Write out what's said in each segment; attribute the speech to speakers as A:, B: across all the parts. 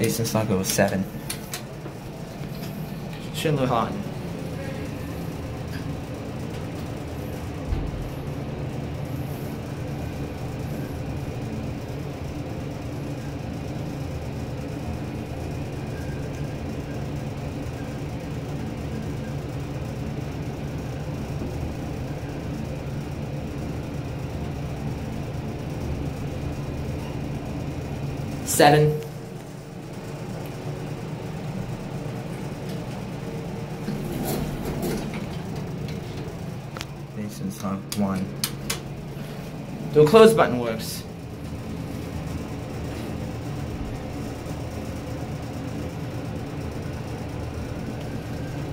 A: Ace and Sun goes seven. Shinlu Han, Seven. Ace and slot one. The close button works.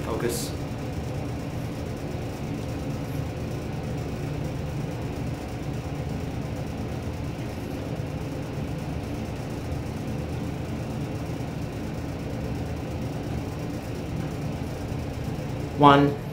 A: Focus. One.